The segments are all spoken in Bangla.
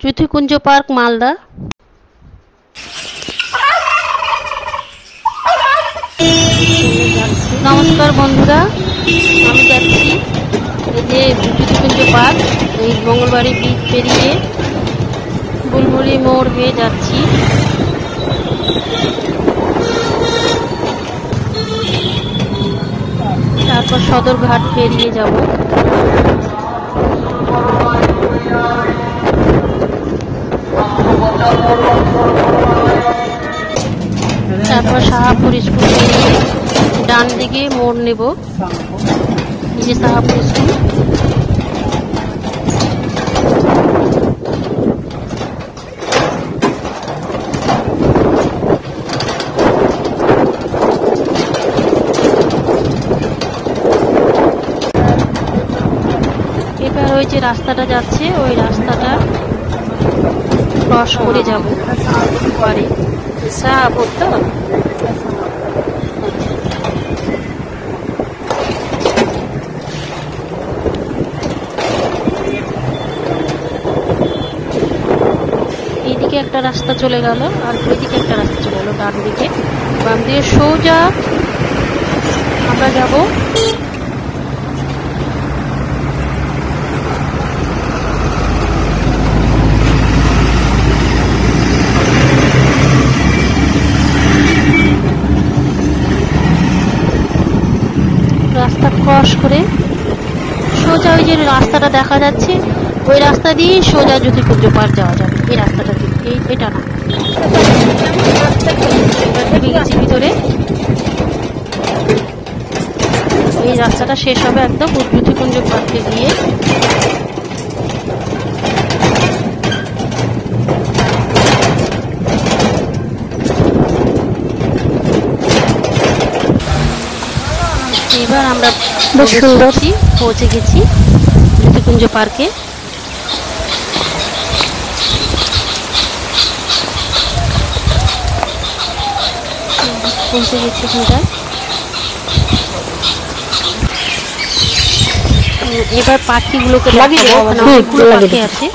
জ্যোতিকুঞ্জ পার্ক মালদা নমস্কার বন্ধুরা, আমি যাচ্ছি এই যে জ্যোতিকুঞ্জ পার্ক এই মঙ্গলবাড়ি ব্রিজ পেরিয়ে বুলবুলি মোড় হয়ে যাচ্ছি। তারপর সদরঘাট পেরিয়ে যাব। শাহাপুর স্কুল ডান দিকে মোড় নেব। এই যে শাহাপুর স্কুল। এবার ওই যে রাস্তাটা যাচ্ছে, ওই রাস্তাটা ক্রস করে যাব। পারে শাহাপুর তো? এইদিকে একটা রাস্তা চলে গেল, আর ওইদিকে একটা রাস্তা চলে গেল, ডান দিকে। বাম দিকে সোজা আমরা যাব। রাস্তা ক্রস করে সোজা ওই যে রাস্তাটা দেখা যাচ্ছে, ওই রাস্তা দিয়ে সোজা জ্যোতিপুঞ্জ পার্ক যাওয়া যাবে, এই রাস্তাটা দিয়ে। এই এটা না। এবার ভিতরে। এই রাস্তাটা শেষ হবে একদম জ্যোতিপুঞ্জ পার্কে গিয়ে। এবার আমরা বেশ সুন্দর। পৌঁছে গেছি। জ্যোতিকুঞ্জ পার্কে পৌঁছে গেছি এখানটায় উম, এবার পাখিগুলোকে লাগিয়ে অনেকগুলো পাখি আছে।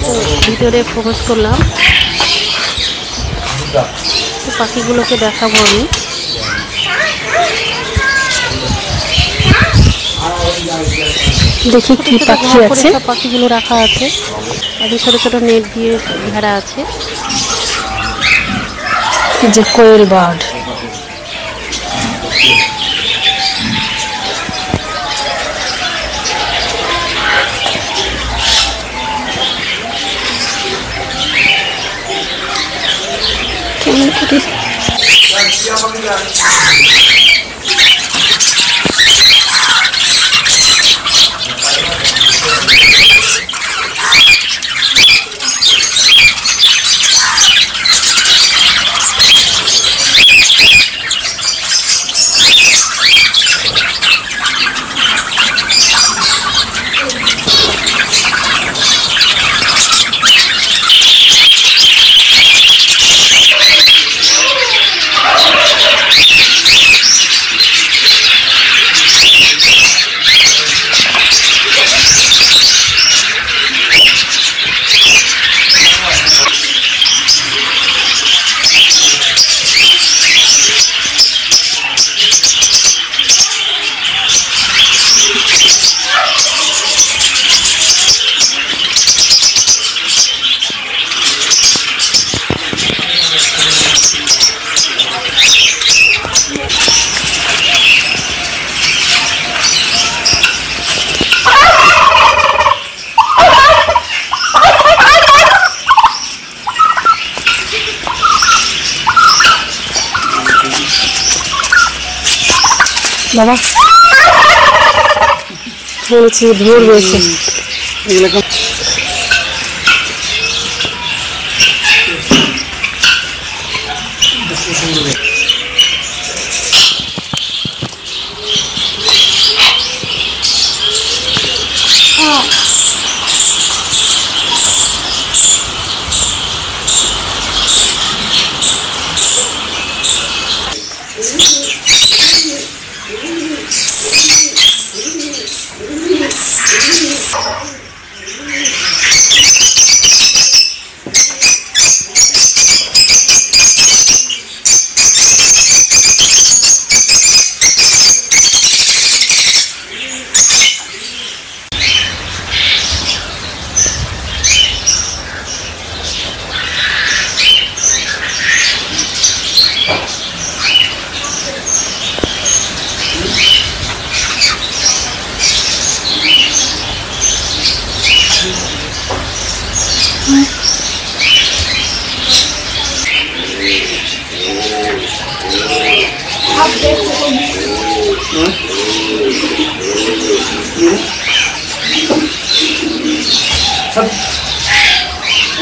তো ভিতরে ফোকাস করলাম। তো পাখিগুলোকে দেখাবো আমি। দেখি কি পাখি আছে। পাখিগুলো রাখা আছে। আর ছোট ছোট নেট দিয়ে ঘেরা আছে। এই যে কোয়েল বার্ড কেমন করে বাবা। বলেছি ভোর রয়েছে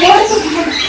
What?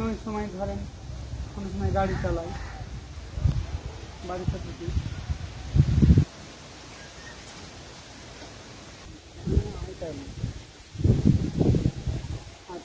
আমি সময় ধরেন কোনো সময় গাড়ি চালাই বাড়িতে থাকি। আর